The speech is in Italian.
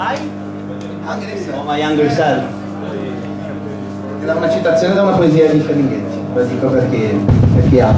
Oh, my younger self. Era una citazione da una poesia di Ferlinghetti, lo dico perché, perché ha.